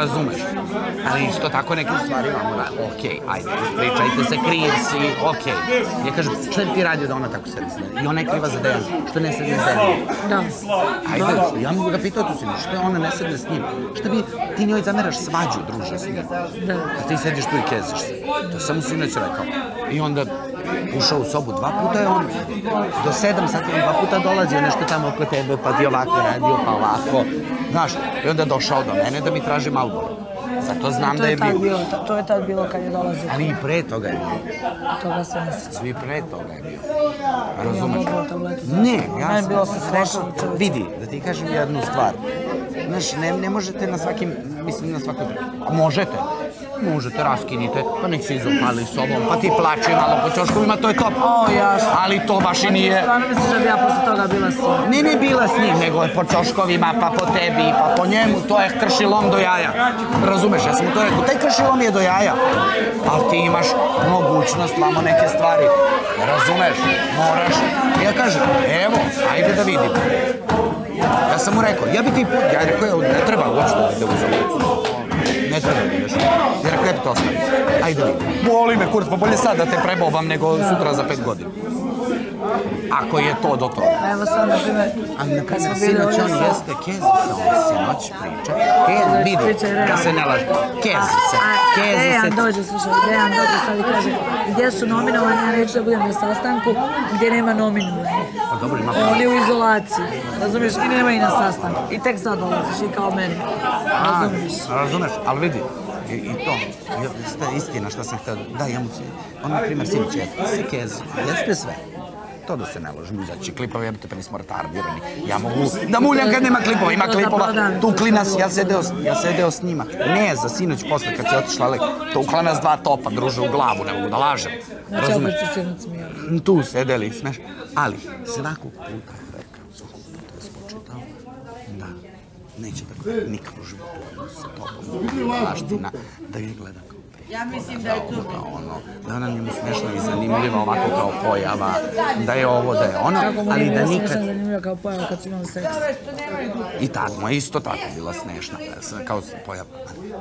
razumeš. Ali isto tako neke stvari vamo da, okej, ajde, ispričajte se, kriv si, okej. Ja kažem, šta bi ti radio da ona tako sedi s njim? I ona je kriva za Dejan, što ne sedne s Dejanom? Da. Ajde, ja mogu ga pitati tu sinu, što ona ne sedne s njim? Šta bi, ti njoj zameraš svađu, druže, s njim? Da. A ti sediš tu i keziš se. To sam mu sinoć rekao. I onda ušao u sobu, dva puta je on, do sedam sati on dva puta dolazio nešto tamo oko tebe, pa ti ovako radio, pa ovako. Znaš, i onda došao do mene da mi traži Malboro. Zato znam da je je bio. to, to je tad bilo kad je dolazio. Ali i pre toga je bio. Toga se ne sjećam. I pre toga je bio. Razumeš? za Ne, ja sam bilo se čoveče. vidi, da ti kažem jednu stvar. Znaš, ne, ne možete na svakim, mislim na svakoj, a možete, možete, raskinite, pa nek se izopali sobom, pa ti plaće malo po ćoškovima, to je top. O, jasno. Ali to baš i nije, Stvarno misliš da bi ja posle toga bila s njim? ne ne bila s njim, nego je po ćoškovima, pa po tebi, pa po njemu, to je kršilom do jaja. Razumeš, ja sam mu to rekao, taj kršilom je do jaja, ali ti imaš mogućnost, vamo neke stvari, razumeš, moraš. Ja kažem, evo, ajde da vidimo. Ja sam mu rekao, ja bi ti, ja rekao, ne treba uopšte da ide u zovu. Treba. Ja rekao, ja bi to. Ajde. Boli me, kurac, pa bolje sad da te prebobam nego sutra za pet godina. Ako je to do toga. A Evo sad, na primjer, Ali na primjer, sinoć on jeste kezi se on sinoć priča. Kezi, vidi, pričaj realno. da se ne laže. Kezi se, A, kezi Dejan se. dođe, slušaj, Dejan dođe sad i kaže gdje su nominovani, ja neću da budem na sastanku gdje nema nominovani. Pa dobro, ima On je u izolaciji, razumiješ, i nema i na sastanku. I tek sad dolaziš i kao meni, razumiješ. Razumeš, ali vidi, i, i to, je- sta- istina što sam htio, da, ja mu se, on na primjer sinoć jeste, se kezi, jeste sve. To da se ne ložim, izaći klipove, jebate, pa nismo retardirani. Ja mogu da muljam kad nema klipova, ima klipova, prodavnicu, tukli nas, ja sedeo, ja sedeo s njima. Ne, za sinoć posle kad se otišla, ali tukla nas dva topa, druže, u glavu, ne mogu da lažem. Znači, Razumeš? opet se sinoć smijao. tu sedeli, smeš, ali svakog puta rekao, svakog puta je spočitao da neće da nikad u životu sa tobom, baština, da je gleda kao. Ja mislim da je to da ono, da je ona njemu smešna i zanimljiva ovako kao pojava, da je ovo, da je ono, Kako ali da bila nikad, smiješna zanimljiva kao pojava kad su imali seks. i je isto tako bila smešna, kao pojava,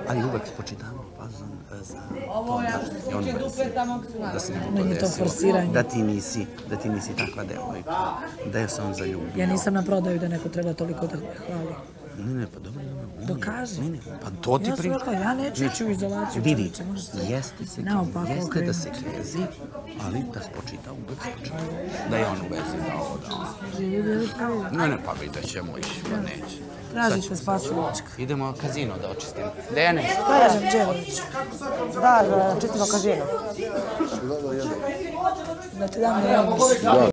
ali uvek spočitavao fazon e, za to da je on da se njemu to Meni je to desilo, forsiranje. da ti nisi, da ti nisi takva devojka, da je se on zaljubio. Ja nisam na prodaju da neko treba toliko da hvali. Ne, ne, pa dobro, je- Dokaži. Ne, ne, pa to ti Ja sam pričam. rekla, ja neću ići u izolaciju, Vidi, se- jeste se, Naopako jeste da se kezi, ali da spočita, uvek spočita. Da je on u vezi da ovo, da ono. Ne, ne, pa vidjet ćemo ići, pa neće. Tražite spasilačka. Idemo kazino da očistimo. Dejane, Kažem, Đerović. Da, da, čistimo kazino. Da ti dam da jedeš.